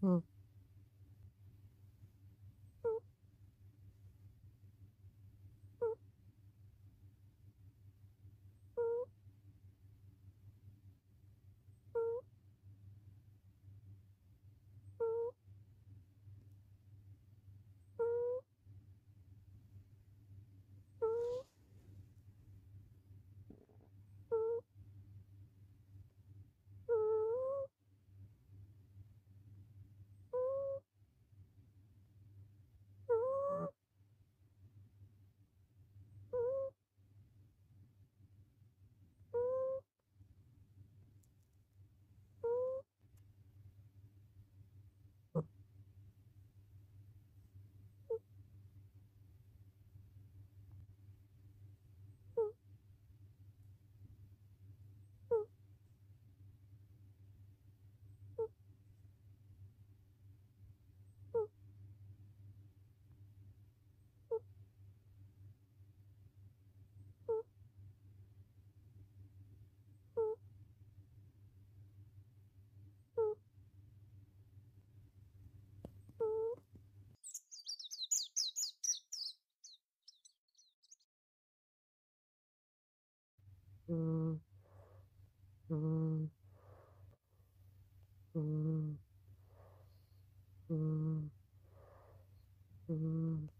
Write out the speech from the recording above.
Hmm. Mm-hmm. mm-hmm. mm-hmm. mm-hmm.